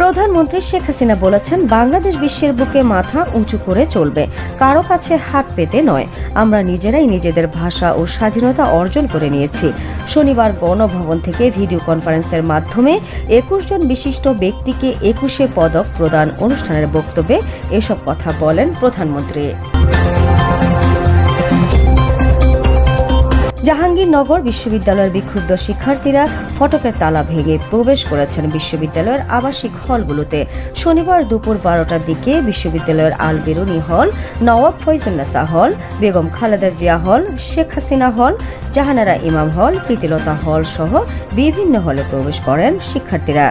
প্রধানমন্ত্রী শেখ হাসিনা বলেছেন, বাংলাদেশ বিশ্বের বুকে মাথা উঁচু করে চলবে, কারও কাছে হাত পেতে নয়। আমরা নিজেরাই নিজেদের ভাষা ও স্বাধীনতা অর্জন করে নিয়েছি। শনিবার গণভবন থেকে ভিডিও কনফারেন্সের মাধ্যমে একুশ জন বিশিষ্ট ব্যক্তিকে একুশে পদক প্রদান অনুষ্ঠানের বক্তব্যে এসব কথা বলেন প্রধানমন্ত্রী। জাহাঙ্গীরনগর বিশ্ববিদ্যালয়ের বিক্ষুব্ধ শিক্ষার্থীরা ফটকের তালা ভেঙে প্রবেশ করেছেন বিশ্ববিদ্যালয়ের আবাসিক হলগুলোতে। শনিবার দুপুর বারোটার দিকে বিশ্ববিদ্যালয়ের আল বেরুনি হল, নওয়াব ফৈজুন্নেসা হল, বেগম খালেদা জিয়া হল, শেখ হাসিনা হল, জাহানারা ইমাম হল, প্রীতিলতা হল সহ বিভিন্ন হলে প্রবেশ করেন শিক্ষার্থীরা।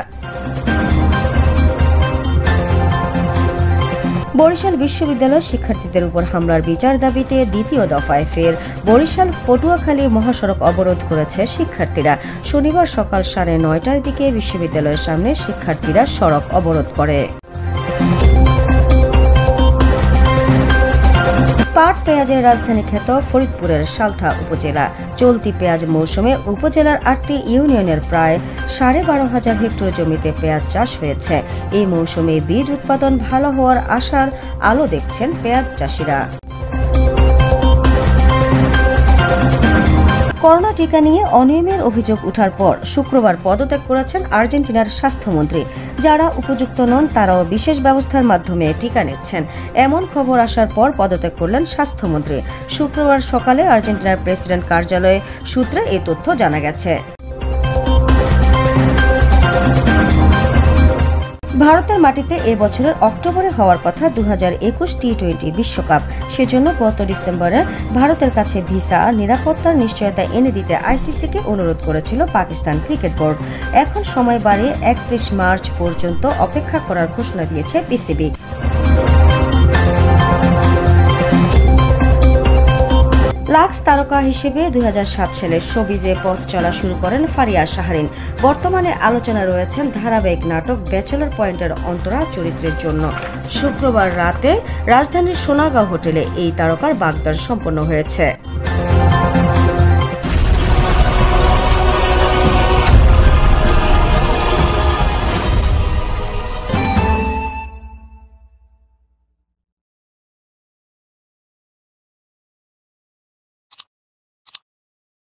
বরিশাল বিশ্ববিদ্যালয়ের শিক্ষার্থীদের উপর হামলার বিচার দাবিতে দ্বিতীয় দফায় ফের বরিশাল পটুয়াখালী মহাসড়ক অবরোধ করেছে শিক্ষার্থীরা। শনিবার সকাল সাড়ে নয়টার দিকে বিশ্ববিদ্যালয়ের সামনে শিক্ষার্থীরা সড়ক অবরোধ করে। পাট পেঁয়াজের রাজধানী খ্যাত ফরিদপুরের সালথা উপজেলা। চলতি পেঁয়াজ মৌসুমে উপজেলার আটটি ইউনিয়নের প্রায় সাড়ে বারো হাজার হেক্টর জমিতে পেঁয়াজ চাষ হয়েছে। এই মৌসুমে বীজ উৎপাদন ভালো হওয়ার আশার আলো দেখছেন পেঁয়াজ চাষিরা। করোনা টিকা নিয়ে অনিয়মের অভিযোগ উঠার পর শুক্রবার পদত্যাগ করেছেন আর্জেন্টিনার স্বাস্থ্যমন্ত্রী। যারা উপযুক্ত নন, তারাও বিশেষ ব্যবস্থার মাধ্যমে টিকা নিচ্ছেন। এমন খবর আসার পর পদত্যাগ করলেন স্বাস্থ্যমন্ত্রী। শুক্রবার সকালে আর্জেন্টিনার প্রেসিডেন্ট কার্যালয়ে সূত্রে এই তথ্য জানা গেছে। ভারতের মাটিতে এ বছরের অক্টোবরে হওয়ার কথা দু একুশ টি টোয়েন্টি বিশ্বকাপ। সেজন্য গত ডিসেম্বরে ভারতের কাছে ভিসা নিরাপত্তার নিশ্চয়তা এনে দিতে আইসিসিকে অনুরোধ করেছিল পাকিস্তান ক্রিকেট বোর্ড। এখন সময় বাড়িয়ে একত্রিশ মার্চ পর্যন্ত অপেক্ষা করার ঘোষণা দিয়েছে পিসিবি লাক্স তারকা হিসেবে দুই সালে শোবিজে পথ চলা শুরু করেন ফারিয়া শাহরিন। বর্তমানে আলোচনা রয়েছেন ধারাবাহিক নাটক ব্যাচেলর পয়েন্টের অন্তরা চরিত্রের জন্য। শুক্রবার রাতে রাজধানীর সোনাগাঁও হোটেলে এই তারকার বাগদান সম্পন্ন হয়েছে।